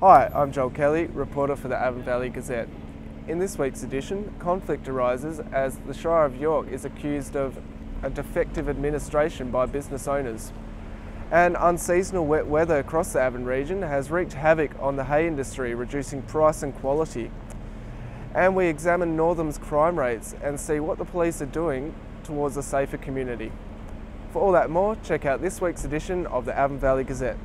Hi, I'm Joel Kelly, reporter for the Avon Valley Gazette. In this week's edition, conflict arises as the Shire of York is accused of a defective administration by business owners. And unseasonal wet weather across the Avon region has wreaked havoc on the hay industry, reducing price and quality. And we examine Northam's crime rates and see what the police are doing towards a safer community. For all that more, check out this week's edition of the Avon Valley Gazette.